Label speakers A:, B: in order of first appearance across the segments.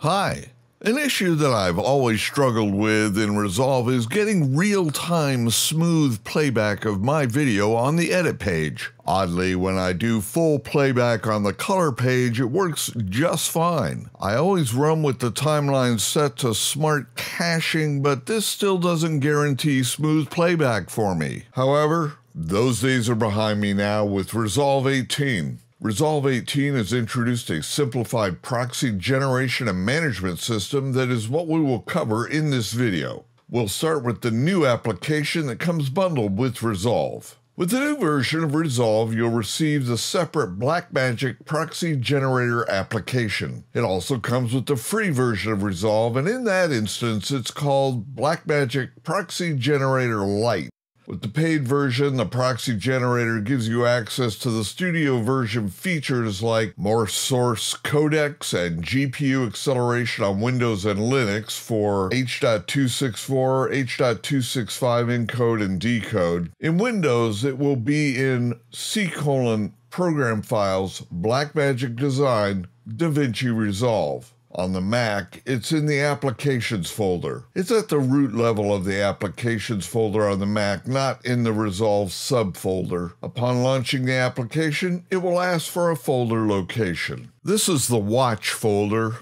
A: Hi. An issue that I've always struggled with in Resolve is getting real time smooth playback of my video on the edit page. Oddly, when I do full playback on the color page, it works just fine. I always run with the timeline set to smart caching, but this still doesn't guarantee smooth playback for me. However, those days are behind me now with Resolve 18. Resolve 18 has introduced a simplified proxy generation and management system that is what we will cover in this video. We'll start with the new application that comes bundled with Resolve. With the new version of Resolve, you'll receive the separate Blackmagic Proxy Generator application. It also comes with the free version of Resolve, and in that instance, it's called Blackmagic Proxy Generator Lite. With the paid version, the proxy generator gives you access to the studio version features like more source codecs and GPU acceleration on Windows and Linux for H.264, H.265 encode and decode. In Windows, it will be in C colon program files, Blackmagic Design, DaVinci Resolve. On the Mac, it's in the Applications folder. It's at the root level of the Applications folder on the Mac, not in the Resolve subfolder. Upon launching the application, it will ask for a folder location. This is the Watch folder.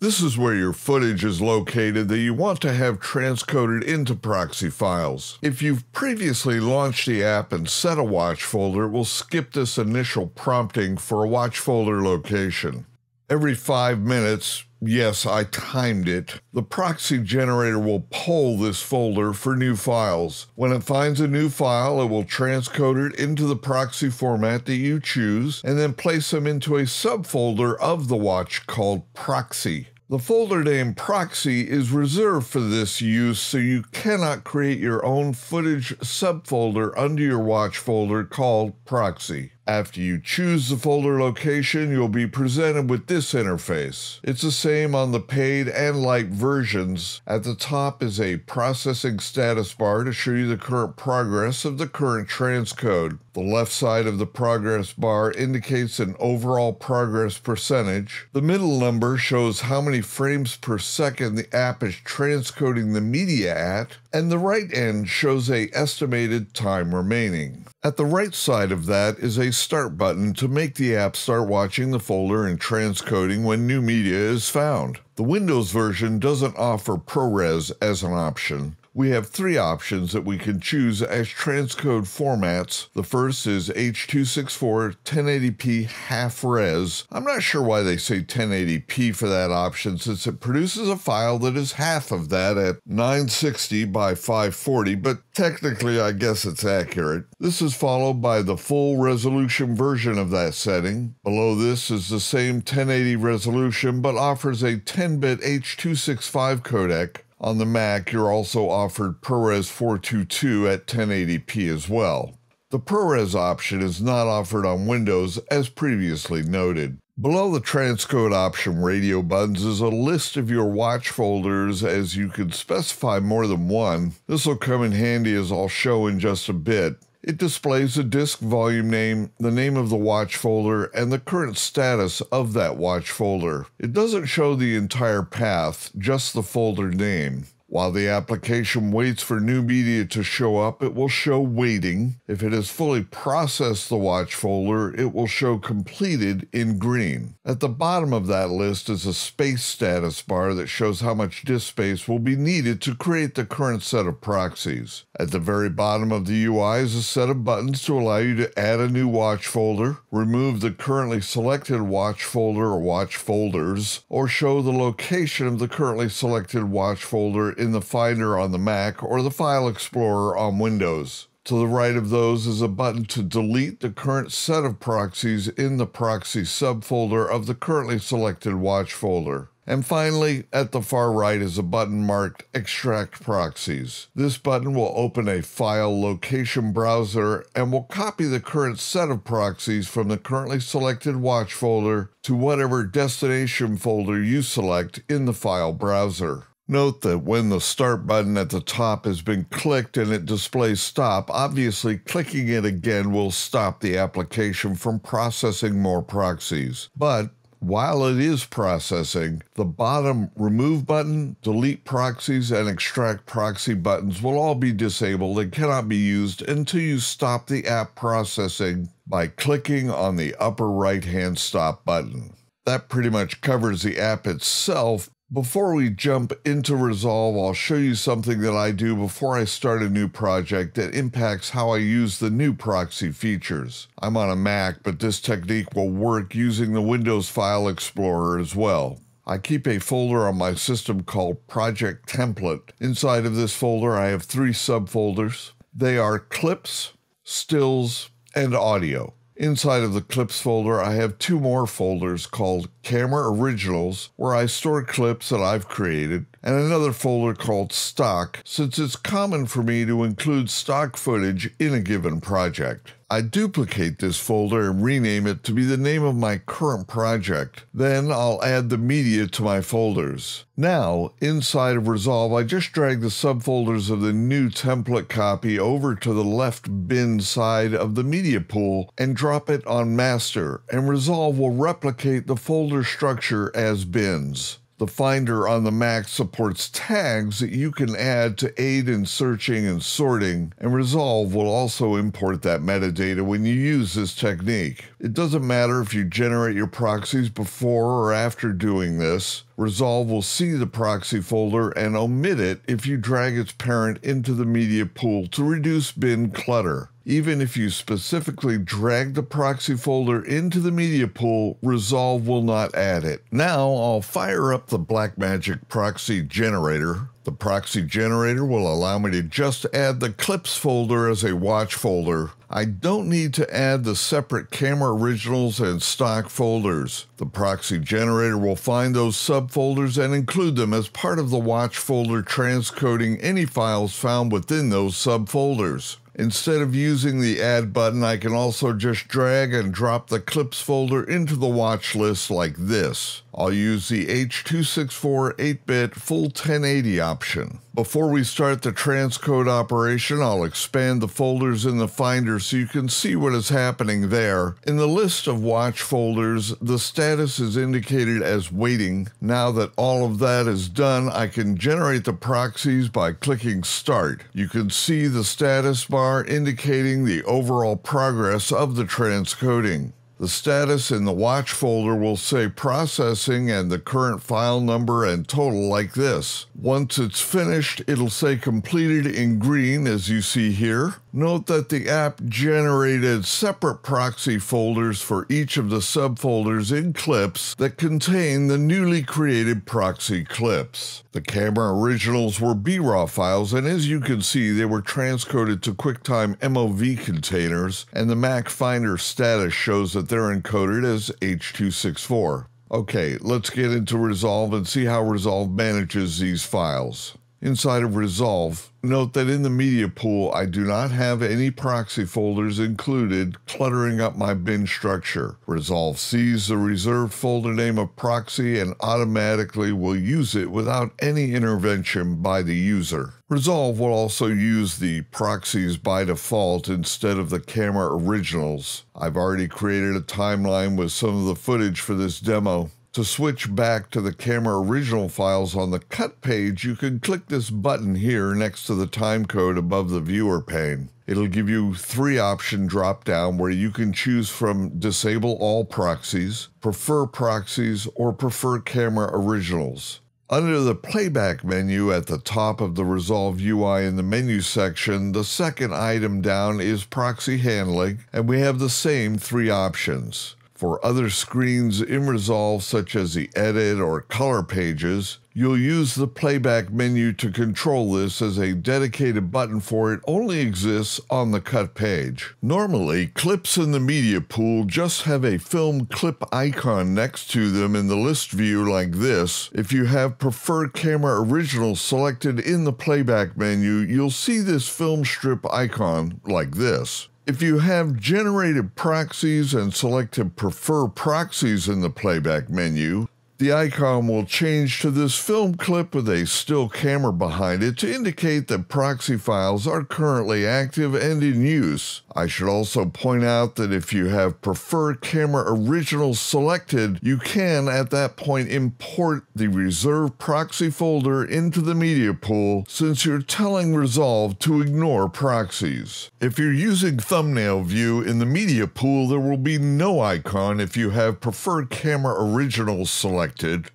A: This is where your footage is located that you want to have transcoded into proxy files. If you've previously launched the app and set a watch folder, it will skip this initial prompting for a watch folder location. Every five minutes, Yes, I timed it. The proxy generator will poll this folder for new files. When it finds a new file, it will transcode it into the proxy format that you choose and then place them into a subfolder of the watch called proxy. The folder name proxy is reserved for this use, so you cannot create your own footage subfolder under your watch folder called proxy. After you choose the folder location, you'll be presented with this interface. It's the same on the paid and Lite versions. At the top is a processing status bar to show you the current progress of the current transcode. The left side of the progress bar indicates an overall progress percentage. The middle number shows how many frames per second the app is transcoding the media at, and the right end shows a estimated time remaining. At the right side of that is a start button to make the app start watching the folder and transcoding when new media is found. The Windows version doesn't offer ProRes as an option, we have three options that we can choose as transcode formats. The first is H.264 1080p half res. I'm not sure why they say 1080p for that option since it produces a file that is half of that at 960 by 540, but technically I guess it's accurate. This is followed by the full resolution version of that setting. Below this is the same 1080 resolution but offers a 10-bit H.265 codec. On the Mac, you're also offered ProRes 422 at 1080p as well. The ProRes option is not offered on Windows as previously noted. Below the transcode option radio buttons is a list of your watch folders as you can specify more than one. This will come in handy as I'll show in just a bit. It displays the disk volume name, the name of the watch folder, and the current status of that watch folder. It doesn't show the entire path, just the folder name. While the application waits for new media to show up, it will show waiting. If it has fully processed the watch folder, it will show completed in green. At the bottom of that list is a space status bar that shows how much disk space will be needed to create the current set of proxies. At the very bottom of the UI is a set of buttons to allow you to add a new watch folder, remove the currently selected watch folder or watch folders, or show the location of the currently selected watch folder in the Finder on the Mac or the File Explorer on Windows. To the right of those is a button to delete the current set of proxies in the proxy subfolder of the currently selected watch folder. And finally, at the far right is a button marked Extract Proxies. This button will open a file location browser and will copy the current set of proxies from the currently selected watch folder to whatever destination folder you select in the file browser. Note that when the start button at the top has been clicked and it displays stop, obviously clicking it again will stop the application from processing more proxies. But While it is processing, the bottom remove button, delete proxies, and extract proxy buttons will all be disabled and cannot be used until you stop the app processing by clicking on the upper right hand stop button. That pretty much covers the app itself, before we jump into Resolve, I'll show you something that I do before I start a new project that impacts how I use the new proxy features. I'm on a Mac, but this technique will work using the Windows File Explorer as well. I keep a folder on my system called Project Template. Inside of this folder, I have three subfolders. They are clips, stills, and audio. Inside of the clips folder, I have two more folders called Camera Originals, where I store clips that I've created, and another folder called Stock, since it's common for me to include stock footage in a given project. I duplicate this folder and rename it to be the name of my current project. Then I'll add the media to my folders. Now, inside of Resolve, I just drag the subfolders of the new template copy over to the left bin side of the media pool and drop it on master, and Resolve will replicate the folder structure as bins. The Finder on the Mac supports tags that you can add to aid in searching and sorting, and Resolve will also import that metadata when you use this technique. It doesn't matter if you generate your proxies before or after doing this. Resolve will see the proxy folder and omit it if you drag its parent into the media pool to reduce bin clutter. Even if you specifically drag the proxy folder into the media pool, Resolve will not add it. Now I'll fire up the Blackmagic proxy generator. The proxy generator will allow me to just add the clips folder as a watch folder. I don't need to add the separate camera originals and stock folders. The proxy generator will find those subfolders and include them as part of the watch folder transcoding any files found within those subfolders. Instead of using the add button, I can also just drag and drop the clips folder into the watch list like this. I'll use the H.264 8-bit full 1080 option. Before we start the transcode operation, I'll expand the folders in the Finder so you can see what is happening there. In the list of watch folders, the status is indicated as waiting. Now that all of that is done, I can generate the proxies by clicking Start. You can see the status bar indicating the overall progress of the transcoding. The status in the watch folder will say processing and the current file number and total like this. Once it's finished, it'll say completed in green as you see here. Note that the app generated separate proxy folders for each of the subfolders in clips that contain the newly created proxy clips. The camera originals were BRAW files, and as you can see, they were transcoded to QuickTime MOV containers, and the Mac Finder status shows that they're encoded as H.264. Okay, let's get into Resolve and see how Resolve manages these files. Inside of Resolve, note that in the media pool, I do not have any proxy folders included cluttering up my bin structure. Resolve sees the reserved folder name of proxy and automatically will use it without any intervention by the user. Resolve will also use the proxies by default instead of the camera originals. I've already created a timeline with some of the footage for this demo. To switch back to the camera original files on the cut page, you can click this button here next to the timecode above the viewer pane. It'll give you three option drop down where you can choose from disable all proxies, prefer proxies, or prefer camera originals. Under the playback menu at the top of the Resolve UI in the menu section, the second item down is proxy handling, and we have the same three options. For other screens in Resolve, such as the edit or color pages, you'll use the playback menu to control this as a dedicated button for it only exists on the cut page. Normally, clips in the media pool just have a film clip icon next to them in the list view like this. If you have preferred camera original selected in the playback menu, you'll see this film strip icon like this. If you have generated proxies and selected prefer proxies in the playback menu, The icon will change to this film clip with a still camera behind it to indicate that proxy files are currently active and in use. I should also point out that if you have Prefer Camera Original selected, you can at that point import the reserved proxy folder into the media pool since you're telling Resolve to ignore proxies. If you're using thumbnail view in the media pool, there will be no icon if you have Prefer Camera Original selected,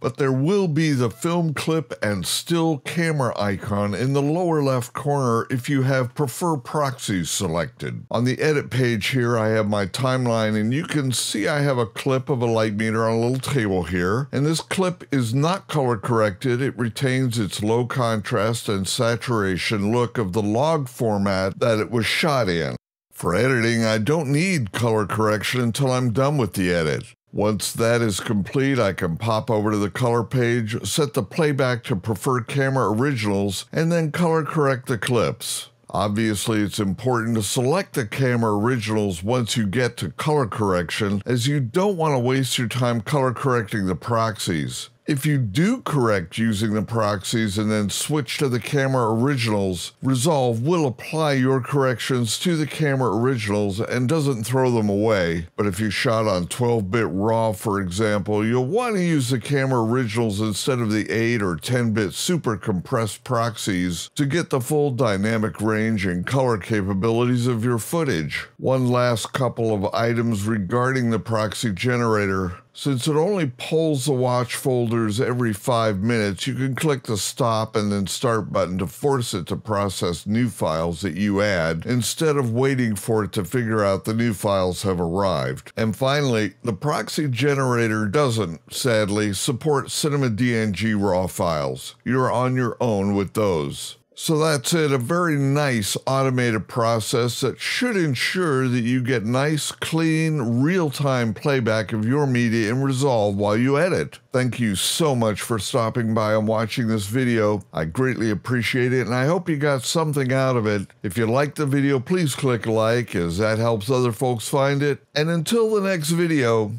A: but there will be the film clip and still camera icon in the lower left corner if you have Prefer Proxies selected. On the edit page here, I have my timeline, and you can see I have a clip of a light meter on a little table here. And this clip is not color corrected, it retains its low contrast and saturation look of the log format that it was shot in. For editing, I don't need color correction until I'm done with the edit. Once that is complete, I can pop over to the color page, set the playback to preferred camera originals, and then color correct the clips. Obviously, it's important to select the camera originals once you get to color correction, as you don't want to waste your time color correcting the proxies. If you do correct using the proxies and then switch to the camera originals, Resolve will apply your corrections to the camera originals and doesn't throw them away. But if you shot on 12-bit RAW, for example, you'll want to use the camera originals instead of the 8 or 10-bit super compressed proxies to get the full dynamic range and color capabilities of your footage. One last couple of items regarding the proxy generator. Since it only pulls the watch folders every five minutes, you can click the stop and then start button to force it to process new files that you add instead of waiting for it to figure out the new files have arrived. And finally, the proxy generator doesn't, sadly, support Cinema DNG RAW files. You're on your own with those. So that's it, a very nice automated process that should ensure that you get nice, clean, real-time playback of your media in Resolve while you edit. Thank you so much for stopping by and watching this video. I greatly appreciate it and I hope you got something out of it. If you liked the video, please click like as that helps other folks find it. And until the next video,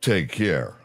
A: take care.